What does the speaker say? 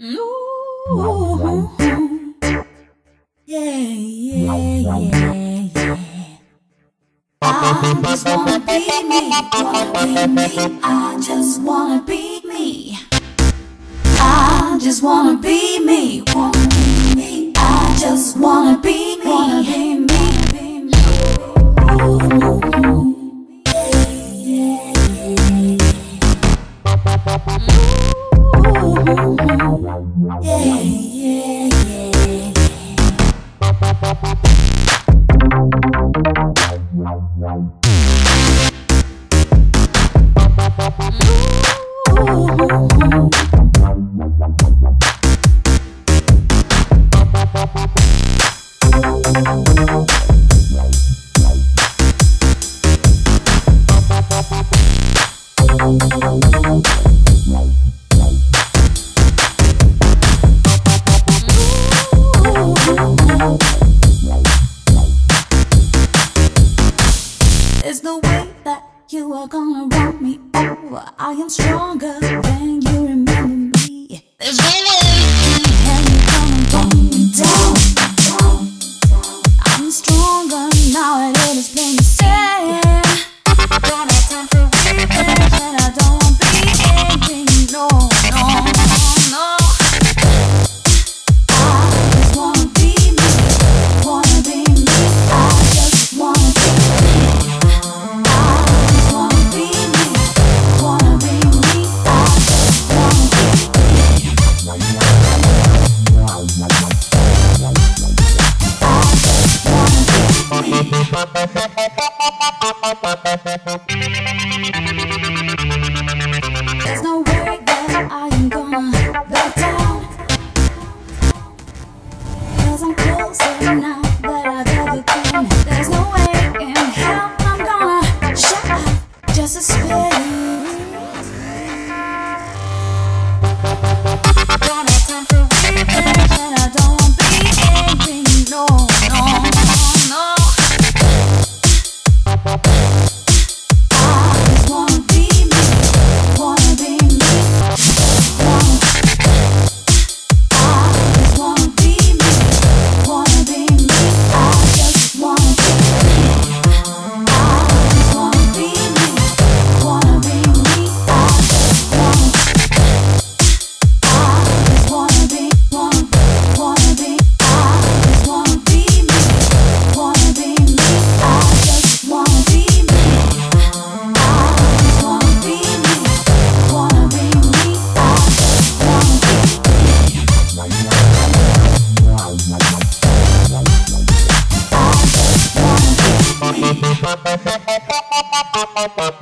Ooh. Yeah, yeah, yeah, yeah. I just wanna be me, wanna be me. I just wanna be me. I just wanna be me, wanna be. There's no way that you are gonna run me over. I am stronger than you remember me. There's no way. Thank you. Thank you.